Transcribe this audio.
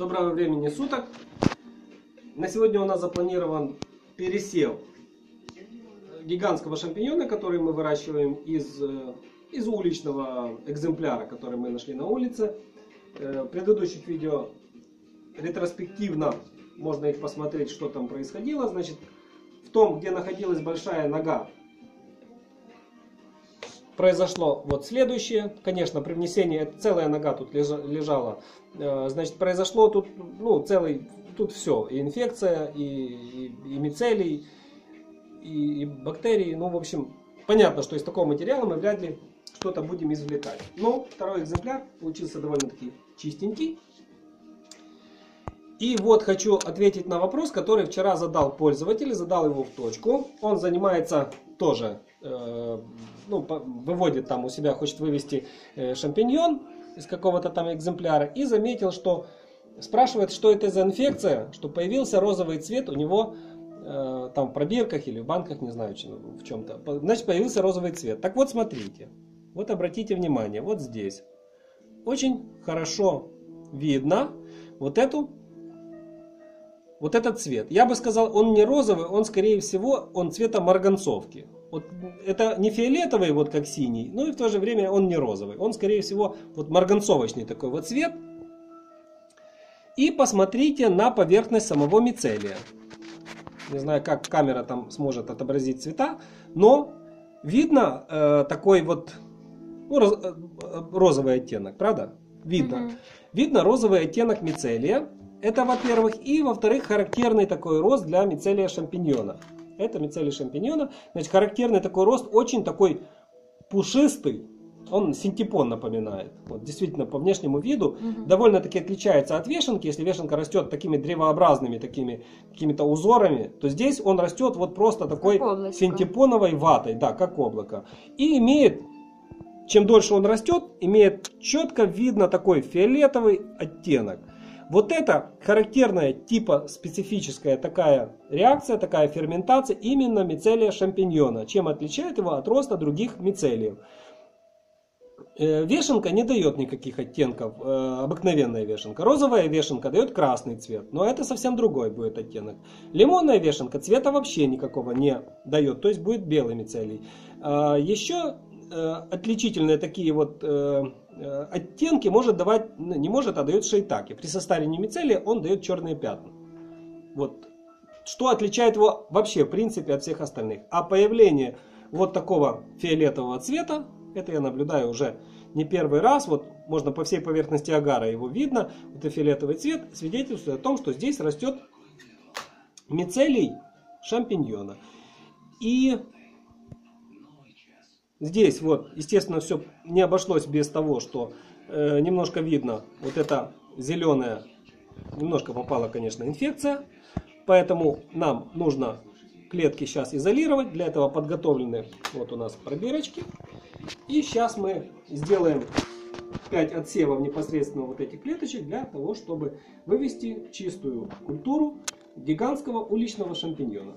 Доброго времени суток. На сегодня у нас запланирован пересев гигантского шампиньона, который мы выращиваем из, э, из уличного экземпляра, который мы нашли на улице. Э, В предыдущих видео ретроспективно можно их посмотреть, что там происходило. Значит, в том, где находилась большая нога, произошло вот следующее. Конечно, при внесении целая нога тут лежа- лежала. Э, Значит, произошло тут, ну, целый, тут все. И инфекция, и, и, и мицелий, и, и бактерии. Ну, в общем, понятно, что из такого материала мы вряд ли что-то будем извлекать. Но второй экземпляр получился довольно-таки чистенький. И вот хочу ответить на вопрос, который вчера задал пользователь, задал его в точку. Он занимается тоже, э, ну, выводит там у себя, хочет вывести э, шампиньон из какого-то там экземпляра и заметил, что спрашивает, что это за инфекция, что появился розовый цвет у него э, там в пробирках или в банках, не знаю, в чем-то. Значит, появился розовый цвет. Так вот, смотрите. Вот обратите внимание, вот здесь. Очень хорошо видно вот эту вот этот цвет. Я бы сказал, он не розовый, он скорее всего, он цвета марганцовки. Вот это не фиолетовый, вот как синий, но и в то же время он не розовый. Он скорее всего вот марганцовочный такой вот цвет. И посмотрите на поверхность самого мицелия. Не знаю, как камера там сможет отобразить цвета, но видно э, такой вот ну, роз- э, э, розовый оттенок, правда? Видно. Мгм. Видно розовый оттенок мицелия. Это, во-первых. И, во-вторых, характерный такой рост для мицелия шампиньона. Это мицелий шампиньона. Значит, характерный такой рост, очень такой пушистый. Он синтепон напоминает. Вот, действительно, по внешнему виду Мгм. довольно-таки отличается от вешенки. Если вешенка растет такими древообразными такими какими-то узорами, то здесь он растет вот просто такой синтепоновой ватой, да, как облако. И имеет, чем дольше он растет, имеет четко видно такой фиолетовый оттенок. Вот это характерная типа специфическая такая реакция, такая ферментация именно мицелия шампиньона, чем отличает его от роста других мицелиев. Э, Вешенка не дает никаких оттенков, э, обыкновенная вешенка. Розовая вешенка дает красный цвет, но это совсем другой будет оттенок. Лимонная вешенка цвета вообще никакого не дает, то есть будет белый мицелий. А, Еще отличительные такие вот э, э, оттенки может давать, ну, не может, а дает шейтаки. При состарении мицелия он дает черные пятна. Вот. Что отличает его вообще, в принципе, от всех остальных. А появление вот такого фиолетового цвета, это я наблюдаю уже не первый раз, вот можно по всей поверхности агара его видно, это фиолетовый цвет свидетельствует о том, что здесь растет мицелий шампиньона. И здесь вот, естественно, все не обошлось без того, что э, немножко видно вот это зеленое, немножко попала, конечно, инфекция, поэтому нам нужно клетки сейчас изолировать, для этого подготовлены вот у нас пробирочки. И сейчас мы сделаем 5 отсевов непосредственно вот этих клеточек для того, чтобы вывести чистую культуру гигантского уличного шампиньона.